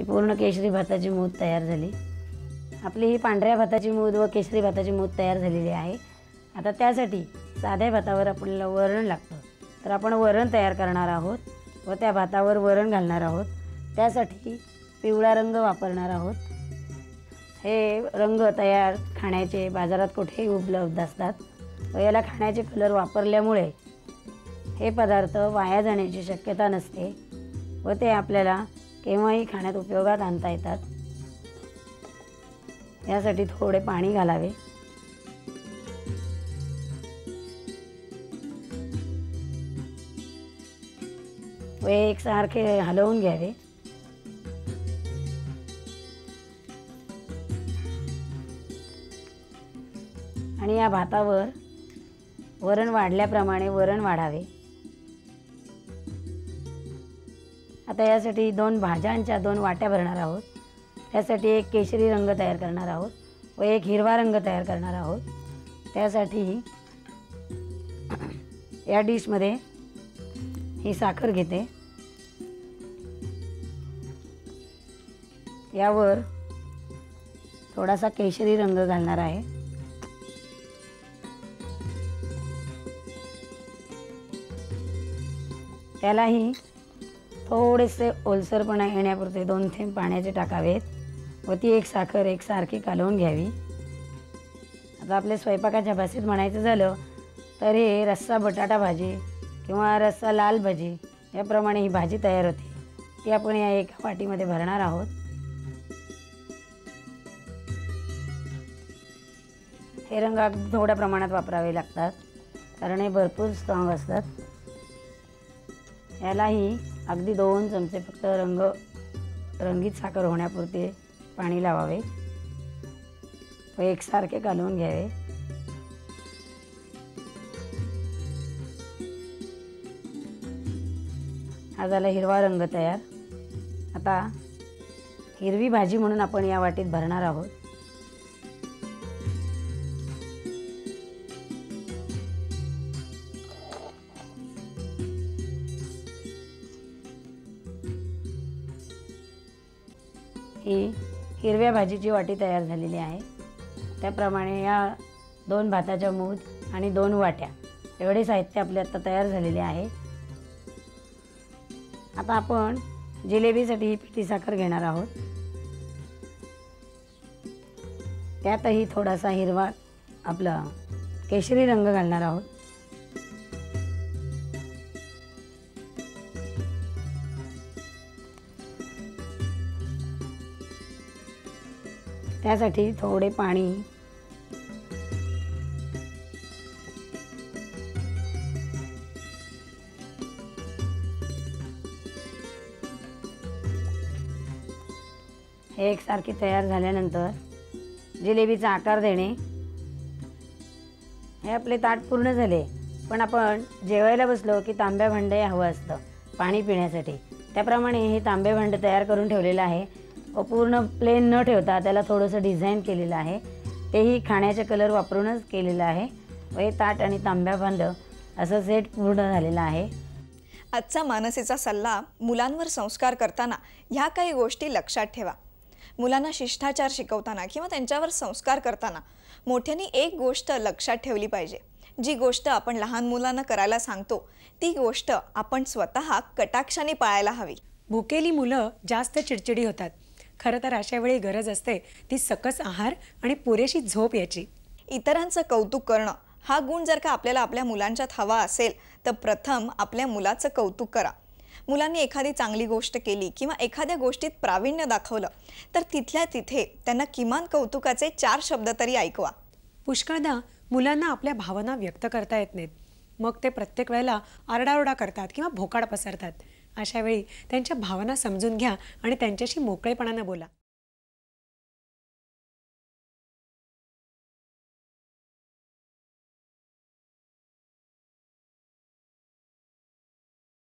ही पूर्ण केशरी भाताची मूद तयार झाली. आपली ही पांढऱ्या भाताची मूद व केशरी भाताची मूद तयार झालेली आहे. आता त्यासाठी साध्या भातावर आपल्याला वरण लागतं. तर आपण वरण तयार करणार आहोत व त्या भातावर वरण घालणार आहोत. त्यासाठी पिवळा रंग वापरणार आहोत. हे रंग तयार खाण्याचे बाजारात कुठेही उपलब्ध असतात व याला खाण्याचे कलर वापरल्यामुळे हे पदार्थ वाया जाण्याची शक्यता नसते व ते आपल्याला केव्हाही खाण्यात उपयोगात आणता येतात. यासाठी थोडे पाणी घालावे. व एकसारखे हलवून घ्यावे. आणि या भातावर वरण वाढल्याप्रमाणे वरण वाढावे. आता यासाठी दोन भाज्यांच्या दोन वाट्या भरणार आहोत. त्यासाठी एक केशरी रंग तयार करणार आहोत व एक हिरवा रंग तयार करणार आहोत. त्यासाठी या डिशमध्ये ही साखर घेते. यावर थोडासा केशरी रंग घालणार आहे. त्यालाही थोडेसे ओलसरपणा येण्यापुरते दोन थेंब पाण्याचे टाकावेत व ती एक साखर एकसारखी कालवून घ्यावी. आता आपल्या स्वयंपाकाच्या भाषेत म्हणायचं झालं तर हे रस्सा बटाटा भाजी किंवा रस्सा लाल भाजी याप्रमाणे ही भाजी तयार होते. ती आपण या एका वाटीमध्ये भरणार आहोत. हे रंग थोड्या प्रमाणात वापरावे लागतात कारण हे भरपूर स्ट्रॉंग असतात. यालाही अगदी दोन चमचे फक्त रंग रंगीत साखर होण्यापुरते पाणी लावावे. व एकसारखे घालवून घ्यावे. हा झाला हिरवा रंग तयार. आता हिरवी भाजी म्हणून आपण या वाटीत भरणार आहोत. ही हिरव्या भाजीची वाटी तयार झालेली आहे. त्याप्रमाणे या दोन भाताच्या मूद आणि दोन वाट्या एवढे साहित्य आपले आत्ता तयार झालेले आहे. आता आपण जिलेबीसाठी ही पिठी साखर घेणार आहोत. त्यातही थोडासा हिरवा आपला केशरी रंग घालणार आहोत. त्यासाठी थोडे पाणी. हे एकसारखी तयार झाल्यानंतर जिलेबीचा आकार देणे. हे आपले ताट पूर्ण झाले पण आपण जेवायला बसलो की तांब्या भांडे हवं असतं पाणी पिण्यासाठी. त्याप्रमाणे हे तांबे भांडं तयार करून ठेवलेलं आहे. पूर्ण प्लेन न ठेवता त्याला थोडंसं डिझाईन केलेलं आहे. तेही खाण्याचे कलर वापरूनच केलेलं आहे. व हे ताट आणि तांब्या भांडं असं सेट पूर्ण झालेलं आहे. आजचा मानसीचा सल्ला मुलांवर संस्कार करताना ह्या काही गोष्टी लक्षात ठेवा. मुलांना शिष्टाचार शिकवताना किंवा त्यांच्यावर संस्कार करताना मोठ्यांनी एक गोष्ट लक्षात ठेवली पाहिजे. जी गोष्ट आपण लहान मुलांना करायला सांगतो ती गोष्ट आपण स्वतः कटाक्षाने पाळायला हवी. भुकेली मुलं जास्त चिडचिडी होतात. खरं तर अशा वेळी गरज असते ती सकस आहार आणि पुरेशी झोप याची. इतरांचं कौतुक करणं हा गुण जर का आपल्याला आपल्या मुलांच्यात हवा असेल तर प्रथम आपल्या मुलाचं कौतुक करा. मुलांनी एखादी चांगली गोष्ट केली किंवा एखाद्या गोष्टीत प्रावीण्य दाखवलं तर तिथल्या तिथे त्यांना किमान कौतुकाचे चार शब्द तरी ऐकवा. पुष्कळदा मुलांना आपल्या भावना व्यक्त करता येत नाहीत. मग ते प्रत्येक वेळेला आरडाओरडा करतात किंवा भोकाड पसरतात. अशावेळी त्यांच्या भावना समजून घ्या आणि त्यांच्याशी मोकळेपणानं बोला.